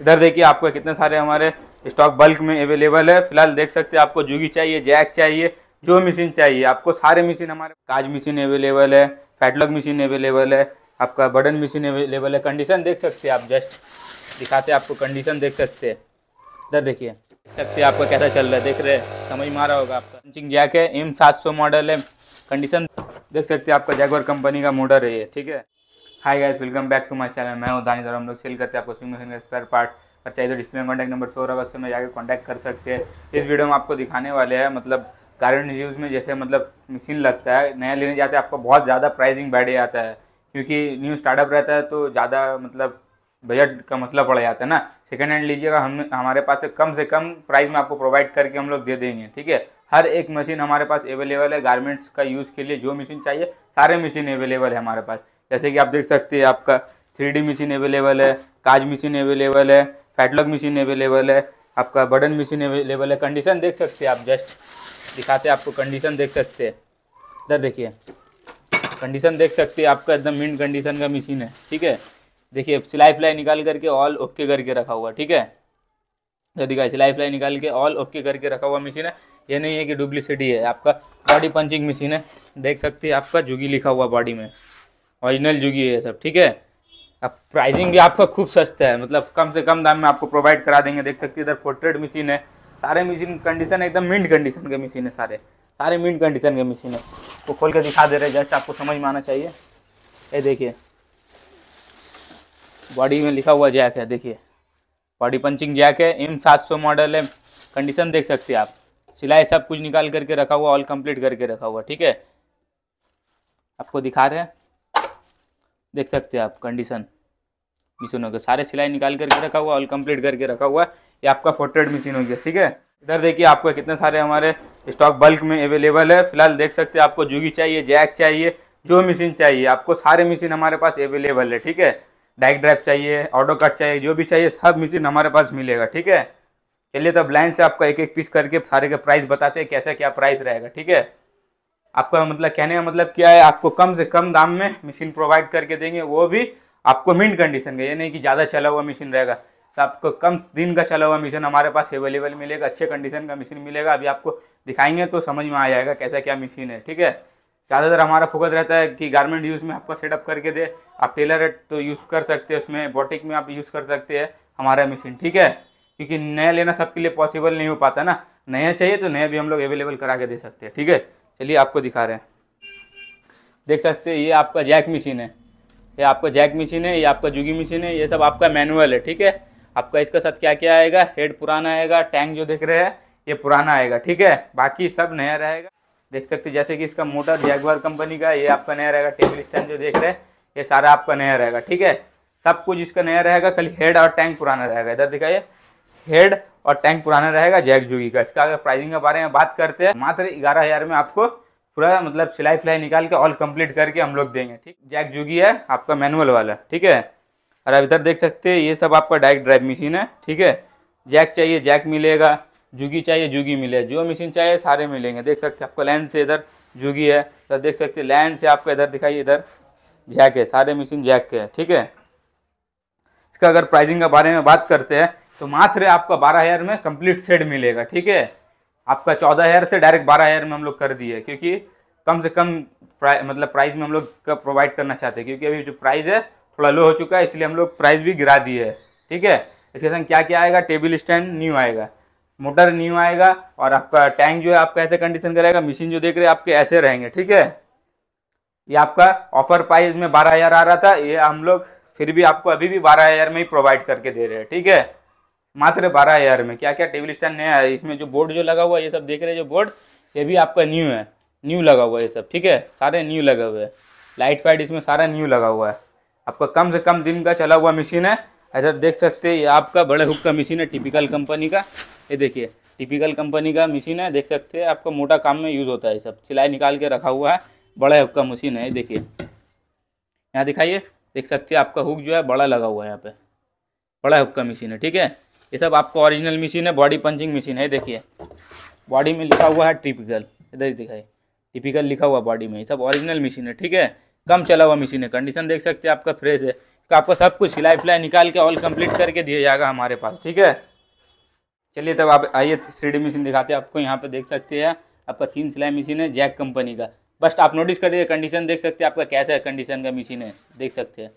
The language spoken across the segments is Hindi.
इधर देखिए आपको कितने सारे हमारे स्टॉक बल्क में अवेलेबल है। फ़िलहाल देख सकते हैं आपको जूगी चाहिए जैक चाहिए, जो मशीन चाहिए। आपको सारे मशीन हमारे काज मशीन अवेलेबल है फैटलॉग मशीन अवेलेबल है, आपका बटन मशीन अवेलेबल है। कंडीशन देख सकते हैं आप जस्ट दिखाते हैं आपको कंडीशन देख सकते हैं। इधर देखिए, देख सकते हैं आपका कैसा चल रहा है। देख रहे हैं, समझ में आ रहा होगा आपका। पंचिंग जैक है एम सात सौ मॉडल है। कंडीशन देख सकते हैं आपका जैगवर कंपनी का मोटर है ये, ठीक है? Hi guys welcome back to my channel मैं हूँ दानी हम लोग सेल करते हैं आपको स्विंग मशीन का स्पेयर पार्ट और चाहिए तो डिस्प्ले में कॉन्टैक्ट नंबर शो होगा उससे जाकर कॉन्टैक्ट कर सकते हैं। इस वीडियो में आपको दिखाने वाले हैं मतलब गारंटी यूज़ में जैसे मतलब मशीन लगता है, नया लेने जाते हैं, आपको बहुत ज़्यादा प्राइसिंग बैठ जाता है। क्योंकि न्यू स्टार्टअप रहता है तो ज़्यादा मतलब बजट का मसला पड़ जाता है ना। सेकेंड हैंड लीजिएगा, हम, हमारे पास से कम से कम प्राइस में आपको प्रोवाइड करके हम लोग दे देंगे, ठीक है? हर एक मशीन हमारे पास अवेलेबल है गारमेंट्स का यूज़ के लिए जो मशीन चाहिए, सारे मशीन अवेलेबल है हमारे पास। जैसे कि आप देख सकते हैं, आपका थ्री मशीन अवेलेबल है, काज मशीन अवेलेबल है फैटलॉग मशीन अवेलेबल है, आपका बटन मशीन अवेलेबल है। कंडीशन देख सकते हैं आप जस्ट दिखाते हैं आपको कंडीशन देख सकते हैं। इधर देखिए कंडीशन देख सकते हैं, आपका एकदम मिंट कंडीशन का मशीन है, ठीक है? देखिए, सिलाई फ्लाई निकाल करके ऑल ओके करके रखा हुआ, ठीक है? तो दिखाई सिलाई फ्लाई निकाल के ऑल ओके करके रखा हुआ मशीन है। ये नहीं है कि डुप्लिसिटी है, आपका बॉडी पंचिंग मशीन है। देख सकते हैं, आपका जुगी लिखा हुआ बॉडी में। ओरिजिनल जुगी है सब, ठीक है? अब प्राइसिंग भी आपका खूब सस्ता है मतलब कम से कम दाम में आपको प्रोवाइड करा देंगे। देख सकते हैं इधर पोर्ट्रेट मशीन है, सारे मशीन कंडीशन एकदम मिंट कंडीशन के मशीन है सारे सारे मिंट कंडीशन के मशीन है। वो खोल के दिखा दे रहे हैं जस्ट आपको समझ में आना चाहिए। ये देखिए बॉडी में लिखा हुआ जैक है, देखिए। बॉडी पंचिंग जैक है एम सात सौ मॉडल है कंडीशन देख सकते हैं आप। सिलाई सब कुछ निकाल करके रखा हुआ ऑल कंप्लीट करके रखा हुआ, ठीक है? आपको दिखा रहे हैं। देख सकते हैं आप कंडीशन मिशीनों के सारे सिलाई निकाल करके रखा हुआ ऑल कंप्लीट करके रखा हुआ। है ये आपका फोर्टेड मशीन हो गया, ठीक है? इधर देखिए आपको कितने सारे हमारे स्टॉक बल्क में अवेलेबल है। फ़िलहाल देख सकते हैं आपको जूगी चाहिए जैक चाहिए, जो मशीन चाहिए, आपको सारे मशीन हमारे पास अवेलेबल है, ठीक है? डाइक ड्राइव चाहिए ऑटो कट चाहिए, जो भी चाहिए, सब मशीन हमारे पास मिलेगा, ठीक है? चलिए तब लाइन से आपका एक एक पीस करके सारे का प्राइस बताते हैं कैसा क्या प्राइस रहेगा, ठीक है? आपका मतलब कहने का मतलब क्या है, आपको कम से कम दाम में मशीन प्रोवाइड करके देंगे, वो भी आपको मिंट कंडीशन का, ये नहीं कि ज़्यादा चला हुआ मशीन रहेगा। तो आपको कम दिन का चला हुआ मशीन हमारे पास अवेलेबल मिलेगा, अच्छे कंडीशन का मशीन मिलेगा, अभी आपको दिखाएँगे तो समझ में आ जाएगा कैसा क्या मशीन है, ठीक है? ज़्यादातर हमारा फोकस रहता है कि गारमेंट यूज़ में आपको सेटअप करके दे, आप टेलर तो यूज़ कर सकते हैं, उसमें बोटिक में आप यूज़ कर सकते हैं हमारा मशीन ठीक है? क्योंकि नया लेना सबके लिए पॉसिबल नहीं हो पाता ना, नया चाहिए तो नया भी हम लोग अवेलेबल करा के दे सकते हैं, ठीक है? चलिए आपको दिखा रहे हैं। देख सकते हैं, ये आपका जैक मशीन है। ये आपका जैक मशीन है, ये आपका जुगी मशीन है, ये सब आपका मैनुअल है, ठीक है? आपका इसके साथ क्या क्या आएगा? हेड पुराना आएगा, टैंक जो देख रहे हैं, ये पुराना आएगा, ठीक है? बाकी सब नया रहेगा। देख सकते जैसे कि इसका मोटर जैगवार कंपनी का, ये आपका नया रहेगा, टेबल स्टैंड जो देख रहे हैं, ये सारा आपका नया रहेगा, ठीक है? सब कुछ इसका नया रहेगा, खाली हेड और टैंक पुराना रहेगा। इधर दिखाइए, हेड और टैंक पुराना रहेगा जैक जुगी का। इसका अगर प्राइसिंग के बारे में बात करते हैं, मात्र ग्यारह हज़ार में आपको पूरा मतलब सिलाई फिलाई निकाल के ऑल कंप्लीट करके हम लोग देंगे, ठीक? जैक जुगी है, आपका मैनुअल वाला, ठीक है? और अब इधर देख सकते हैं, ये सब आपका डायरेक्ट ड्राइव मशीन है, ठीक है? जैक चाहिए जैक मिलेगा जुगी चाहिए जुगी मिले। जो मशीन चाहिए, सारे मिलेंगे। देख सकते हैं आपको लाइन से इधर जुगी है तो देख सकते हैं लाइन से आपको इधर दिखाइए, इधर जैक है, सारे मशीन जैक के है, ठीक है? इसका अगर प्राइसिंग के बारे में बात करते हैं तो मात्र आपका बारह हज़ार में कंप्लीट सेट मिलेगा ठीक है? आपका चौदह हज़ार से डायरेक्ट बारह हज़ार में हम लोग कर दिए क्योंकि कम से कम प्राइ, मतलब प्राइस में हम लोग का प्रोवाइड करना चाहते हैं क्योंकि अभी जो प्राइस है थोड़ा लो हो चुका है इसलिए हम लोग प्राइस भी गिरा दिए है ठीक है? इसके संग क्या क्या आएगा? टेबल स्टैंड न्यू आएगा मोटर न्यू आएगा और आपका टैंक जो है आपका ऐसे कंडीशन करेगा मशीन जो देख रहे हैं आपके ऐसे रहेंगे ठीक है? ये आपका ऑफ़र प्राइस में बारह हज़ार आ रहा था ये हम लोग फिर भी आपको अभी भी बारह हज़ार में ही प्रोवाइड करके दे रहे हैं ठीक है? मात्र बारह हज़ार में। क्या क्या टेबल स्टैंड नया है? इसमें जो बोर्ड जो लगा हुआ है, ये सब देख रहे हैं जो बोर्ड ये भी आपका न्यू है। न्यू लगा हुआ है ये सब, ठीक है? सारे न्यू लगे हुए हैं। लाइट फाइट इसमें सारा न्यू लगा हुआ है। आपका कम से कम दिन का चला हुआ मशीन है। इधर देख सकते हैं, ये आपका बड़े हुक का मशीन है टिपिकल कंपनी का। ये देखिए टिपिकल कंपनी का मशीन है। देख सकते हैं, आपका मोटा काम में यूज़ होता है ये सब। सिलाई निकाल के रखा हुआ है, बड़ा हुक का मशीन है, ये देखिए। यहाँ दिखाइए, देख सकते हैं, आपका हुक जो है, बड़ा लगा हुआ है यहाँ पे। बड़ा हुक का मशीन है, ठीक है? ये सब आपका ओरिजिनल मशीन है बॉडी पंचिंग मशीन है देखिए। बॉडी में लिखा हुआ है टिपिकल इधर ही दिखाई टिपिकल लिखा हुआ बॉडी में, ये सब ओरिजिनल मशीन है, ठीक है? कम चला हुआ मशीन है कंडीशन देख सकते हैं आपका फ्रेश है। तो आपको सब कुछ सिलाई फिलाई निकाल के ऑल कंप्लीट करके दिया जाएगा हमारे पास, ठीक है? चलिए तब आप आइए थ्री मशीन दिखाते हैं आपको, यहाँ पे देख सकते हैं आपका तीन सिलाई मशीन है जैक कंपनी का। बस आप नोटिस करिए कंडीशन देख सकते हैं आपका कैसा है कंडीशन का मशीन है, देख सकते हैं।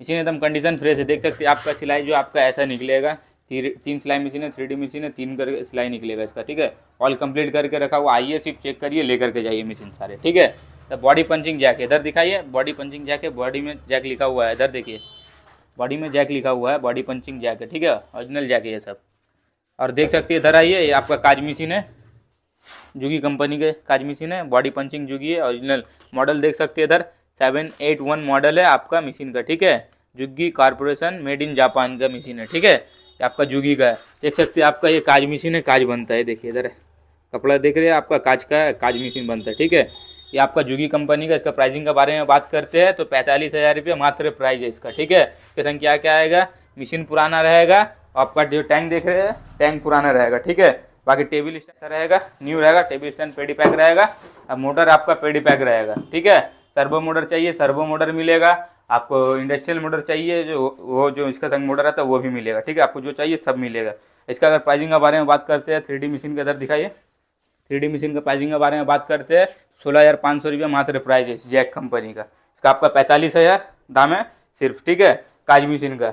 मशीन एकदम कंडीशन फ्रेश है, देख सकते हैं आपका सिलाई जो आपका ऐसा निकलेगा तीन सिलाई मशीन है, थ्री डी मशीन है, तीन करके सिलाई निकलेगा इसका, ठीक है? ऑल कंप्लीट करके रखा हुआ, आइए सिर्फ़ चेक करिए, लेकर के जाइए मशीन सारे, ठीक है? तो बॉडी पंचिंग जैक इधर दिखाइए बॉडी पंचिंग जैक है बॉडी में जैक लिखा हुआ है, इधर देखिए। बॉडी में जैक लिखा हुआ है बॉडी पंचिंग जैक है, ठीक है? ओरिजिनल जैक है ये सब। और देख सकते हैं, इधर आइए, ये आपका काज मशीन है, जुगी कंपनी के काज मशीन है बॉडी पंचिंग जुगी है ओरिजिनल मॉडल देख सकते हैं इधर सेवन एट वन मॉडल है आपका मशीन का, ठीक है? Juki corporation made in Japan का मशीन है, ठीक है? आपका जुगी का है। देख सकते हैं आपका ये काज मशीन है, काज बनता है। देखिए इधर कपड़ा देख रहे हैं आपका काज का है, काज मशीन बनता है, ठीक है? ये आपका जुगी कंपनी का, इसका प्राइसिंग के बारे में बात करते हैं तो पैंतालीस हज़ार रुपये मात्र प्राइस है इसका, ठीक है? इसके संग क्या क्या आएगा? मशीन पुराना रहेगा आपका जो टैंक देख रहे हैं, टैंक पुराना रहेगा, ठीक है? बाकी टेबल स्टैंड रहेगा, न्यू रहेगा, टेबल स्टैंड पेडी पैक रहेगा, अब मोटर आपका पेडी पैक रहेगा, ठीक है? सर्वो मोटर चाहिए, सर्वो मोटर मिलेगा आपको इंडस्ट्रियल मोटर चाहिए, जो, वो, जो इसका संग मोटर आता है, वो भी मिलेगा, ठीक है? आपको जो चाहिए, सब मिलेगा। इसका अगर प्राइसिंग के बारे में बात करते हैं थ्री मशीन का इधर दिखाइए। थ्री मशीन का प्राइसिंग के बारे में बात करते हैं, सोलह हज़ार पाँच सौ रुपया मात्र प्राइस है जैक कंपनी का। इसका आपका पैंतालीस हज़ार दाम है सिर्फ़, ठीक है? काज मशीन का।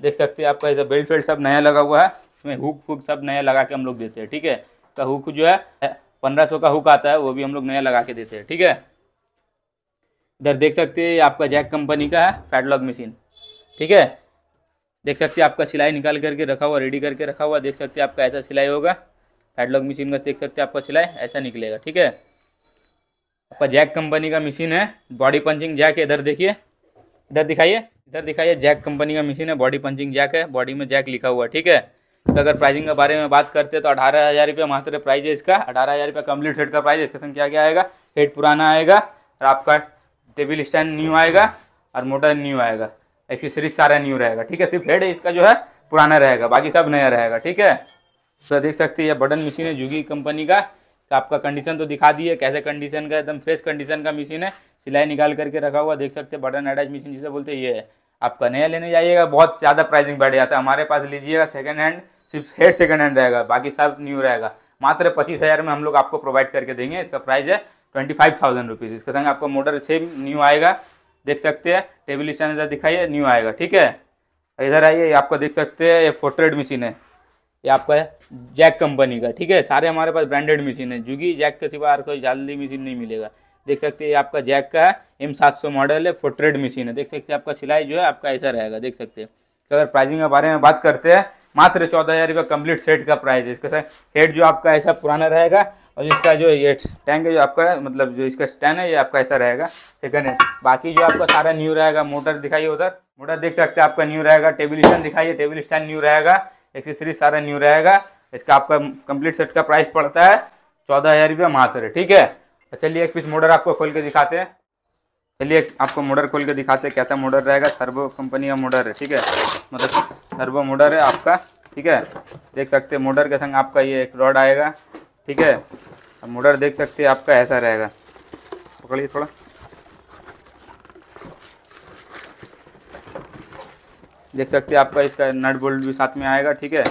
देख सकते हैं आपका ऐसा बेल्ट फेल्ट सब नया लगा हुआ है। इसमें हुक फुक सब नया लगा के हम लोग देते हैं, ठीक है? का हुक जो है, पंद्रह सौ का हुक आता है, वो भी हम लोग नया लगा के देते हैं, ठीक है? इधर देख सकते हैं आपका जैक कंपनी का है, फैटलॉग मशीन। ठीक है? देख सकते हैं, आपका सिलाई निकाल करके रखा हुआ, रेडी करके रखा हुआ, देख सकते हैं आपका ऐसा सिलाई होगा। फैटलॉग मशीन का देख सकते हैं आपका सिलाई, ऐसा निकलेगा, ठीक है? आपका जैक कंपनी का मशीन है, बॉडी पंचिंग जैक है, इधर देखिए। इधर दिखाइए इधर दिखाइए, जैक कंपनी का मशीन है, बॉडी पंचिंग जैक है, बॉडी में जैक लिखा हुआ है ठीक है? तो अगर प्राइसिंग के बारे में बात करते हैं तो अठारह हज़ार रुपये मात्र प्राइस है इसका, अठारह हज़ार रुपये कंप्लीट सेट का प्राइस है, इसका संख्या क्या आएगा? हेड पुराना आएगा, और आपका टेबल स्टैंड न्यू आएगा और मोटर न्यू आएगा। एक्सेसरीज सारा न्यू रहेगा, ठीक है? सिर्फ़ हेड इसका जो है पुराना रहेगा, बाकी सब नया रहेगा, ठीक है? तो देख सकते हैं बटन मशीन है जुगी कंपनी का। तो आपका कंडीशन तो दिखा दिए कैसे कंडीशन का एकदम फ्रेश कंडीशन का मशीन है। सिलाई निकाल करके रखा हुआ, देख सकते हैं बटन अटैच मशीन जिसे बोलते हैं, ये है। आपका नया लेने जाइएगा, बहुत ज़्यादा प्राइसिंग बढ़ जाता है। हमारे पास लीजिएगा सेकंड हैंड सिर्फ़ हेड सेकंड हैंड रहेगा, बाकी सब न्यू रहेगा। मात्र पच्चीस हज़ार में हम लोग आपको प्रोवाइड करके देंगे, इसका प्राइस है ट्वेंटी फाइव थाउज़ेंड रुपीज़ इसके संग आपका मोटर सेम न्यू आएगा। देख सकते हैं टेबल स्टैंड इधर दिखाइए न्यू आएगा, ठीक है? इधर आइए आपको देख सकते हैं, ये फोर्ट्रेड मशीन है। ये आपका है जैक कंपनी का, ठीक है? सारे हमारे पास ब्रांडेड मशीन है। जुगी जैक के सिवा और कोई जल्दी मशीन नहीं मिलेगा। देख सकते हैं आपका जैक का है एम सात सौ मॉडल है फोर्ट्रेड मशीन है। देख सकते हैं, आपका सिलाई जो है, आपका ऐसा रहेगा, देख सकते हैं। तो अगर प्राइसिंग के बारे में बात करते हैं, मात्र चौदह हज़ार रुपये कंप्लीट सेट का प्राइस है। इसके साथ हेड जो आपका ऐसा पुराना रहेगा और इसका जो ये टैंक जो आपका मतलब जो इसका स्टैंड है, ये आपका ऐसा रहेगा। सेकंड है बाकी जो आपका सारा न्यू रहेगा मोटर दिखाइए उधर। मोटर देख सकते हैं, आपका न्यू रहेगा। टेबल स्टैंड दिखाइए टेबल स्टैंड न्यू रहेगा। एक्सेसरी सारा न्यू रहेगा। इसका आपका कंप्लीट सेट का प्राइस पड़ता है चौदह हज़ार रुपया मात्र, ठीक है? तो चलिए एक पीस मोटर आपको खोल के दिखाते हैं। चलिए आपको मोटर खोल के दिखाते हैं, कैसा मोटर रहेगा। सर्वो कंपनी का मोटर है, ठीक है? मतलब सर्वो मोटर है आपका, ठीक है? देख सकते हैं मोटर के संग आपका ये एक रॉड आएगा। ठीक है? अब मोटर देख सकते हैं आपका ऐसा रहेगा। पकड़िए थोड़ा। देख सकते हैं आपका इसका नट बोल्ट भी साथ में आएगा, ठीक है?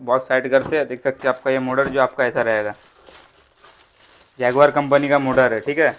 बहुत साइड करते हैं, देख सकते हैं आपका ये मोटर जो आपका ऐसा रहेगा। जैगवार कंपनी का मोटर है, ठीक है?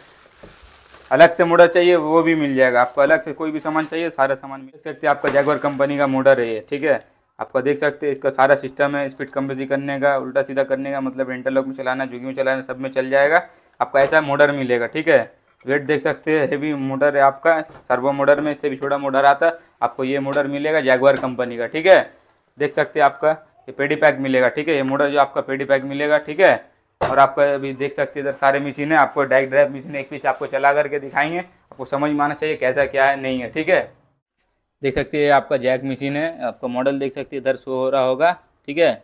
अलग से मोटर चाहिए, वो भी मिल जाएगा। आपको अलग से कोई भी सामान चाहिए, सारा सामान मिल सकते हैं आपका जैगवार कंपनी का मोटर है ये, ठीक है? आपका देख सकते हैं, इसका सारा सिस्टम है स्पीड कम बेसी करने का, उल्टा सीधा करने का मतलब इंटरलॉक में चलाना जुगी में चलाना, सब में चल जाएगा, आपका ऐसा मोटर मिलेगा, ठीक है? वेट देख सकते हैं हेवी मोटर है आपका सर्वो मोटर में, इससे भी छोटा मोटर आता है, आपको ये मोटर मिलेगा जैगवार कंपनी का, ठीक है? देख सकते हैं आपका, ये पेडी पैक मिलेगा, ठीक है? ये मोटर जो आपका पेडी पैक मिलेगा, ठीक है? और आपका अभी देख सकते हैं, इधर सारे मशीन है, आपको डायरेक्ट ड्राइव मशीन एक पीछे आपको चला करके दिखाएँगे, आपको समझ में आना चाहिए कैसा क्या है, नहीं है, ठीक है? देख सकते हैं, आपका जैक मशीन है, आपका मॉडल देख सकते हैं, इधर शो हो रहा होगा, ठीक है?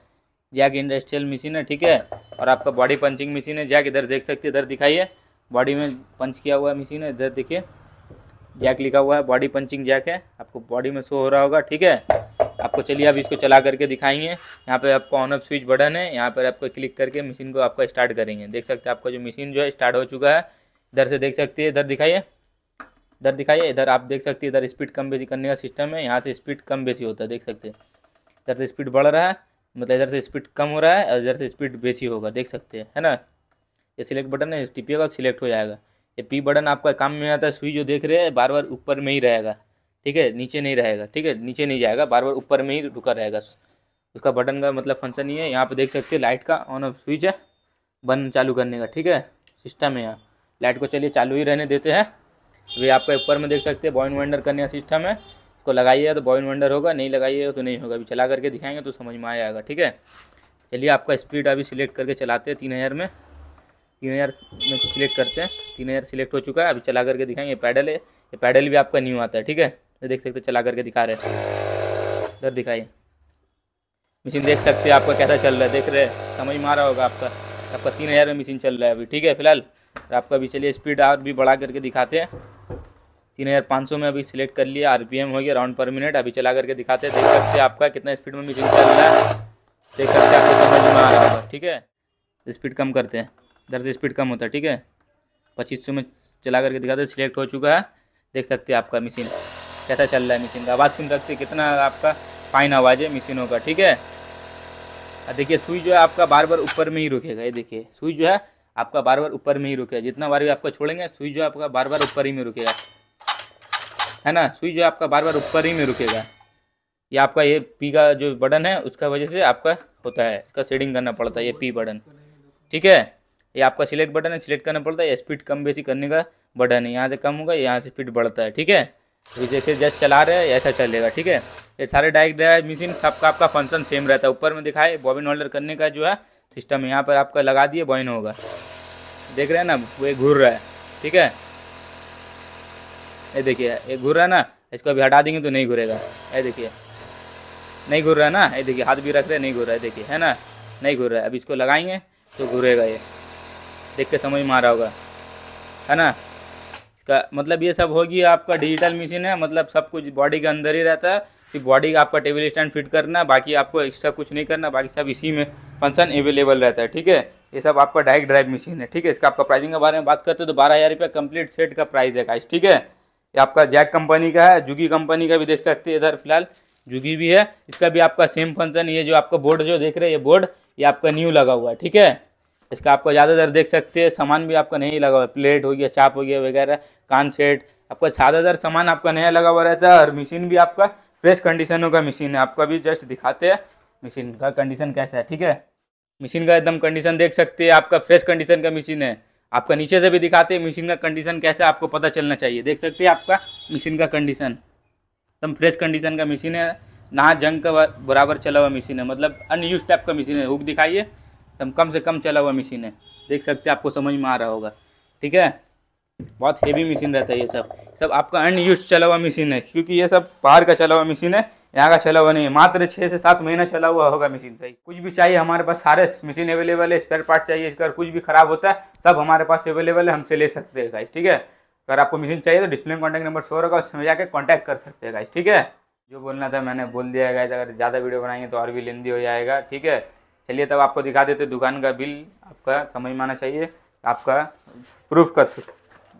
जैक इंडस्ट्रियल मशीन है, ठीक है? और आपका बॉडी पंचिंग मशीन है जैक इधर देख सकते हैं, इधर दिखाइए। बॉडी में पंच किया हुआ मशीन है, इधर देखिए। जैक लिखा हुआ है बॉडी पंचिंग जैक है, आपको बॉडी में शो हो रहा होगा, ठीक है? आपको चलिए अब इसको चला करके दिखाएँगे। यहाँ पे आपका ऑन ऑफ़ स्विच बटन है, यहाँ पर आपको क्लिक करके मशीन को आपका स्टार्ट करेंगे। देख सकते हैं, आपका जो मशीन जो है स्टार्ट हो चुका है। इधर से देख सकते हैं, इधर दिखाइए। इधर दिखाइए, इधर आप देख सकते हैं, इधर स्पीड कम बेसी करने का सिस्टम है, यहाँ से स्पीड कम बेसी होता है, देख सकते हैं। इधर से स्पीड बढ़ रहा है मतलब इधर से स्पीड कम हो रहा है, और इधर से स्पीड बेसी होगा, देख सकते हैं, है ना? ये सिलेक्ट बटन है टिपिएगा सिलेक्ट हो जाएगा। ये पी बटन आपका काम में आता है सुई जो देख रहे हैं बार बार ऊपर में ही रहेगा, ठीक है? नीचे नहीं रहेगा, ठीक है? नीचे नहीं जाएगा बार बार ऊपर में ही रुका रहेगा। उसका बटन का मतलब फ़ंक्शन ही है, यहाँ पे देख सकते हैं लाइट का ऑन ऑफ़ स्विच है, बंद चालू करने का, ठीक है? सिस्टम है यहाँ। लाइट को चलिए चालू ही रहने देते हैं। वे आपका ऊपर में देख सकते हैं बॉइन वंडर करने का सिस्टम है। इसको लगाइएगा तो बॉइन वंडर होगा, नहीं लगाइएगा तो नहीं होगा। अभी चला करके दिखाएँगे तो समझ में आ जाएगा ठीक है? चलिए, आपका स्पीड अभी सिलेक्ट करके चलाते हैं, तीन हज़ार में। तीन हज़ार में सिलेक्ट करते हैं, तीन हज़ार सिलेक्ट हो चुका है। अभी चला करके दिखाएँगे पैडल है, ये पैडल भी आपका न्यू आता है, ठीक है? तो देख सकते चला करके दिखा रहे हैं। इधर दिखाइए। मशीन देख सकते हैं आपका कैसा चल रहा है, देख रहे समझ में आ रहा होगा आपका। आपका तीन हज़ार में मशीन चल रहा है अभी, ठीक है, फ़िलहाल? आपका अभी चलिए स्पीड और भी बढ़ा करके दिखाते हैं। तीन हज़ार पाँच सौ में अभी सिलेक्ट कर लिया, आर पी एम हो गया, राउंड पर मिनट। अभी चला करके दिखाते हैं, देख सकते हैं आपका कितना स्पीड में मशीन चल रहा है। देख सकते आपको समझ में आ रहा होगा, ठीक है? स्पीड कम करते हैं, इधर से स्पीड कम होता है, ठीक है? पच्चीस सौ में चला करके दिखाते सिलेक्ट हो चुका है। देख सकते हैं आपका मशीन कैसा चल रहा है मशीन का। आवाज़ सुन सकते कितना आपका फाइन आवाज़ है मशीनों का, ठीक है? देखिए सुई जो है आपका बार बार ऊपर में ही रुकेगा, ये देखिए। सुई जो है आपका बार बार ऊपर में ही रुकेगा, जितना बार भी आपको छोड़ेंगे सुई जो है आपका बार बार ऊपर ही में रुकेगा। है ना? सुई जो आपका बार बार ऊपर ही में रुकेगा। ये आपका ये पी का जो बटन है, उसका वजह से आपका होता है, इसका सेटिंग करना पड़ता है, ये पी बटन। ठीक है? ये आपका सिलेक्ट बटन है सिलेक्ट करना पड़ता है स्पीड कम बेसी करने का बटन है। यहाँ से कम होगा, यहाँ से स्पीड बढ़ता है। ठीक है? अभी देखिए जस्ट चला रहे हैं, ऐसा चलेगा ठीक है? ये सारे डायरेक्ट ड्राइव मशीन सबका आपका फ़ंक्शन सेम रहता है। ऊपर में दिखाए बॉबिन होल्डर करने का जो है सिस्टम यहाँ पर आपका लगा दिए बॉइन होगा। देख रहे हैं ना? वो घूर रहा है। ठीक है? ये देखिए, ये घूर रहा है ना, इसको अभी हटा देंगे तो नहीं घूरेगा। ये देखिए, नहीं घूर रहा है ना? ये देखिए, हाथ भी रख रहे, नहीं घूर रहा है। देखिए, है ना? नहीं घूर रहा है। अभी इसको लगाएँगे तो घूरेगा ये। देख के समझ में आ रहा होगा। है ना? इसका मतलब ये सब होगी आपका डिजिटल मशीन है। मतलब सब कुछ बॉडी के अंदर ही रहता है। सिर्फ़ बॉडी का आपका टेबल स्टैंड फिट करना, बाकी आपको एक्स्ट्रा कुछ नहीं करना, बाकी सब इसी में फ़ंक्शन अवेलेबल रहता है। ठीक है? ये सब आपका डायरेक्ट ड्राइव मशीन है। ठीक है? इसका आपका प्राइसिंग के बारे में बात करते हो तो बारह हज़ार रुपये कंप्लीट सेट का प्राइस है गाइस ठीक है? ये आपका जैक कंपनी का है जुगी कंपनी का भी देख सकते हैं इधर फ़िलहाल। जुगी भी है, इसका भी आपका सेम फ़ंक्शन ये जो आपका बोर्ड जो देख रहे हैं, ये बोर्ड ये आपका न्यू लगा हुआ है, ठीक है? इसका आपको ज़्यादातर देख सकते हैं, सामान भी आपका नहीं लगा हुआ है प्लेट हो गया, चाप हो गया, वगैरह, कान सेट, आपका ज़्यादातर सामान आपका नया लगा हुआ रहता है, और मशीन भी आपका फ्रेश कंडीशनों का मशीन है, आपका भी जस्ट दिखाते हैं मशीन का कंडीशन कैसा है, ठीक है? मशीन का एकदम कंडीशन देख सकते हैं, आपका फ्रेश कंडीशन का मशीन है। आपका नीचे से भी दिखाते हैं मशीन का कंडीशन कैसे आपको पता चलना चाहिए। देख सकते हैं आपका मशीन का कंडीशन एकदम फ्रेश कंडीशन का मशीन है। ना जंग का बराबर चला हुआ मशीन है। मतलब अनयूज टाइप का मशीन है। हुक दिखाइए। एकदम कम से कम चला हुआ मशीन है। देख सकते हैं आपको समझ में आ रहा होगा। ठीक है? बहुत हेवी मशीन रहता है ये सब। सब आपका अनयूज चला हुआ मशीन है। क्योंकि ये सब बाहर का चला हुआ मशीन है। यहाँ का चला हुआ नहीं है। मात्र छः से सात महीना चला हुआ होगा मशीन सही कुछ भी चाहिए, हमारे पास सारे मशीन अवेलेबल है स्पेयर पार्ट चाहिए, इसका कुछ भी खराब होता है, सब हमारे पास अवेलेबल है, हमसे ले सकते हैं गाइस ठीक है? अगर आपको मशीन चाहिए तो डिस्प्ले कॉन्टैक्ट नंबर शो होगा, उसमें जाकर कॉन्टैक्ट कर सकते हैं गाइस ठीक है? जो बोलना था मैंने बोल दिया गाइस अगर ज़्यादा वीडियो बनाएँगे तो और भी लेंदी हो जाएगा, ठीक है? चलिए तब आपको दिखा देते दुकान का बिल, आपका समझ में आना चाहिए, आपका प्रूफ का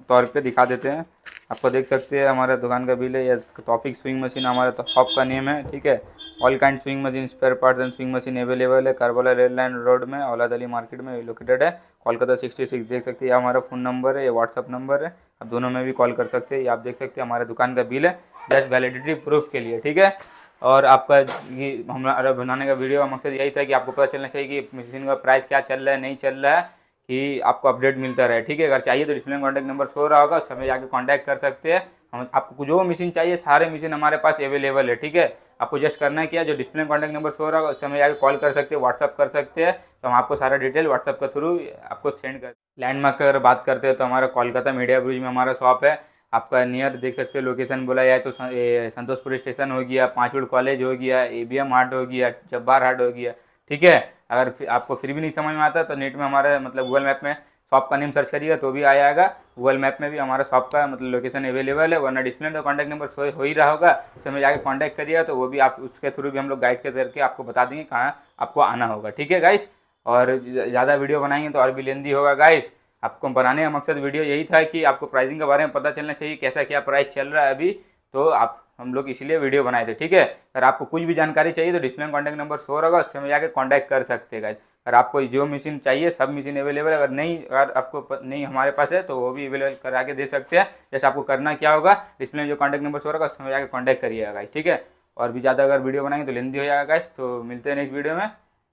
तौर पे दिखा देते हैं। आपको देख सकते हैं, हमारे दुकान का बिल है। ये टॉपिक स्विंग मशीन हमारा तो शॉप का नेम है, ठीक है? All kind sewing machine spare parts and sewing machine available है। करबला रेल लाइन रोड में औलाद अली मार्केट में लोकेटेड है। कोलकाता सिक्सटी सिक्स देख सकते हैं हमारा फ़ोन नंबर है ये व्हाट्सअप नंबर है। आप दोनों में भी कॉल कर सकते हैं आप देख सकते हैं, हमारे दुकान का बिल है। जस्ट वैलिडिटी प्रूफ के लिए, ठीक है? और आपका ये हमारा बनाने का वीडियो का मकसद यही था कि आपको पता चलना चाहिए कि मशीन का प्राइस क्या चल रहा है, नहीं चल रहा है। कि आपको अपडेट मिलता रहे, ठीक है? अगर चाहिए तो डिस्प्ले में कॉन्टैक्ट नंबर शो रहा होगा समय जाके कॉन्टैक्ट कर सकते हैं। हम, आपको जो मशीन चाहिए, सारे मशीन हमारे पास अवेलेबल है, ठीक है? आपको जस्ट करना है क्या? जो डिस्प्ले में कॉन्टैक्ट नंबर शो रहा होगा समय जाके कॉल कर सकते हैं व्हाट्सअप कर सकते हैं। तो हम आपको सारा डिटेल व्हाट्सअप के थ्रू आपको सेंड कर लैंडमार्क अगर बात करते हैं तो हमारा कोलकाता मीडिया ब्रिज में हमारा शॉप है। आपका नियर देख सकते हैं लोकेशन बोला जाए तो संतोषपुर स्टेशन हो गया, पाँचवुड कॉलेज हो गया ए बी एम हाट हो गया, जब्बार हाट हो गया। ठीक है? अगर आपको फिर भी नहीं समझ में आता तो नेट में हमारे मतलब गूगल मैप में शॉप का नेम सर्च करिएगा तो भी आ जाएगा। गूगल मैप में भी हमारा शॉप का मतलब लोकेशन अवेलेबल है, वरना डिस्प्ले तो कॉन्टैक्ट नंबर हो, ही रहा होगा। उस समय जाके कॉन्टैक्ट करिएगा तो वो भी आप, उसके थ्रू भी हम लोग गाइड करके आपको बता देंगे कहाँ आपको आना होगा। ठीक है गाइस और ज़्यादा वीडियो बनाएँगे तो और भी लेंदी होगा गाइस आपको बनाने का मकसद वीडियो यही था कि आपको प्राइसिंग के बारे में पता चलना चाहिए कैसा क्या प्राइस चल रहा है अभी। तो आप हम लोग इसीलिए वीडियो बनाए थे, ठीक है? अगर आपको कुछ भी जानकारी चाहिए तो डिस्प्ले में कॉन्टैक्ट नंबर शो होगा, उससे में जाकर कॉन्टैक्ट कर सकते हैं अगर आपको जो मशीन चाहिए, सब मशीन अवेलेबल अगर नहीं, अगर आपको नहीं हमारे पास है तो वो भी अवेलेबल करा के दे सकते हैं। जैसे आपको करना क्या होगा डिस्प्ले में जो कॉन्टैक्ट नंबर शो होगा, उससे उसमें जाकर कॉन्टैक्ट करिएगा ठीक है? और भी ज़्यादा अगर वीडियो बनाएँगे तो लेंदी हो जाएगा तो मिलते हैं नेक्स्ट वीडियो में।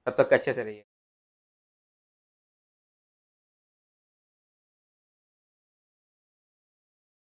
तब तक अच्छे से रहिए।